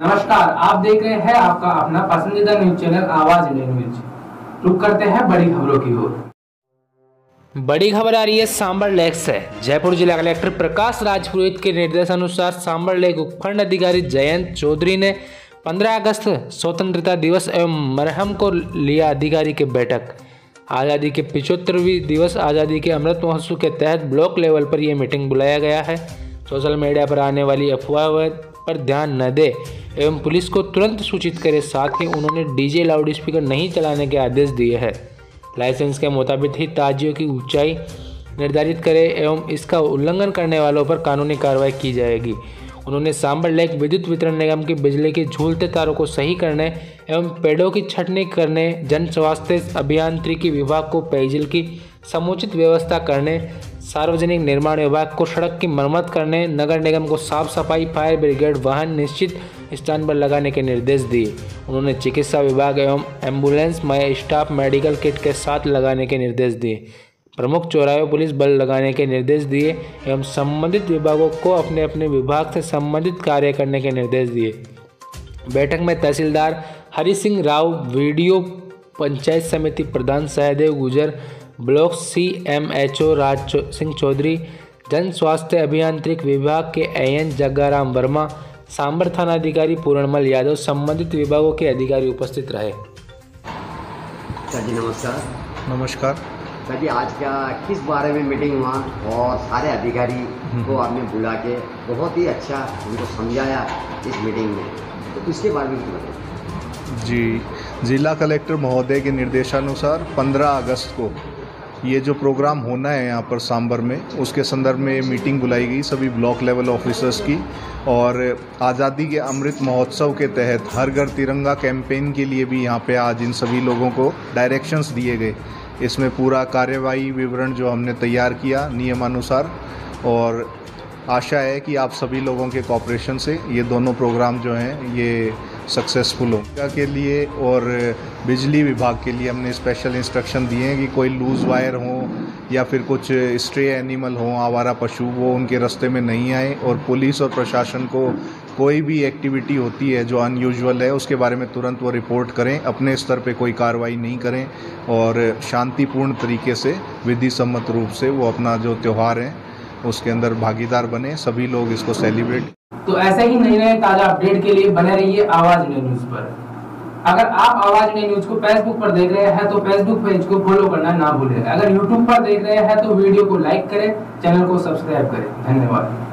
नमस्कार, आप देख रहे हैं आपका अपना पसंदीदा news channel Awaaz India News. रुक करते हैं बड़ी खबरों की ओर। बड़ी खबर आ रही है सांबर लेक से। जयपुर जिला कलेक्टर प्रकाश राजपुरोहित के निर्देशानुसार सांबर लेक उपखंड अधिकारी जयंत चौधरी ने 15 अगस्त स्वतंत्रता दिवस एवं मरहम को लिया अधिकारी की बैठक। आज़ादी के पिछहत्तरवीं दिवस, आज़ादी के अमृत महोत्सव के तहत ब्लॉक लेवल पर यह मीटिंग बुलाया गया है। सोशल मीडिया पर आने वाली अफवाह पर ध्यान न दे एवं पुलिस को तुरंत सूचित करे, साथ ही उन्होंने डीजे लाउड स्पीकर नहीं चलाने के आदेश दिए हैं। लाइसेंस के मुताबिक ही ताजियों की ऊंचाई निर्धारित करे एवं इसका उल्लंघन करने वालों पर कानूनी कार्रवाई की जाएगी। उन्होंने सांबर लेक विद्युत वितरण निगम की बिजली के झूलते तारों को सही करने एवं पेड़ों की छटनी करने, जन स्वास्थ्य अभियांत्रिकी विभाग को पेयजल की समुचित व्यवस्था करने सार्वजनिक निर्माण विभाग को सड़क की मरम्मत करने, नगर निगम को साफ़ सफ़ाई फायर ब्रिगेड वाहन निश्चित स्थान पर लगाने के निर्देश दिए। उन्होंने चिकित्सा विभाग एवं एंबुलेंस में स्टाफ मेडिकल किट के साथ लगाने के निर्देश दिए। प्रमुख चौराहे पुलिस बल लगाने के निर्देश दिए एवं संबंधित विभागों को अपने अपने विभाग से संबंधित कार्य करने के निर्देश दिए। बैठक में तहसीलदार हरि सिंह राव वीडियो पंचायत समिति प्रधान Sahdev Gujar block C M H O Raj Singh Chaudhary जन स्वास्थ्य अभियांत्रिक विभाग के ए एन जग्गाराम वर्मा सांबर थाना अधिकारी पूर्णमल यादव संबंधित विभागों के अधिकारी उपस्थित रहे। सर जी नमस्कार। नमस्कार। सर जी आज क्या किस बारे में मीटिंग हुआ और सारे अधिकारी को आपने बुला के बहुत ही अच्छा उनको समझाया इस मीटिंग में। तो इसके बारे में बताइए। जी जिला कलेक्टर महोदय के निर्देशानुसार 15 अगस्त को ये जो प्रोग्राम होना है यहाँ पर सांबर में, उसके संदर्भ में मीटिंग बुलाई गई सभी ब्लॉक लेवल ऑफिसर्स की और आज़ादी के अमृत महोत्सव के तहत हर घर तिरंगा कैंपेन के लिए भी यहाँ पे आज इन सभी लोगों को डायरेक्शंस दिए गए। इसमें पूरा कार्यवाही विवरण जो हमने तैयार किया नियमानुसार और आशा है कि आप सभी लोगों के कॉपरेशन से ये दोनों प्रोग्राम जो हैं, ये सक्सेसफुल हो के लिए और बिजली विभाग के लिए हमने स्पेशल इंस्ट्रक्शन दिए हैं कि कोई लूज़ वायर हो या फिर कुछ स्ट्रे एनिमल हो, आवारा पशु, वो उनके रास्ते में नहीं आए और पुलिस और प्रशासन को कोई भी एक्टिविटी होती है जो अनयूजुअल है, उसके बारे में तुरंत वो रिपोर्ट करें, अपने स्तर पे कोई कार्रवाई नहीं करें और शांतिपूर्ण तरीके से विधि सम्मत रूप से वो अपना जो त्यौहार है उसके अंदर भागीदार बने, सभी लोग इसको सेलिब्रेट तो ऐसे ही नए नए ताज़ा अपडेट के लिए बने रहिए आवाज़ इंडिया न्यूज़ पर। अगर आप आवाज़ इंडिया न्यूज़ को फेसबुक पर देख रहे हैं तो फेसबुक पेज को फॉलो करना ना भूलें। अगर यूट्यूब पर देख रहे हैं तो वीडियो को लाइक करें चैनल को सब्सक्राइब करें। धन्यवाद।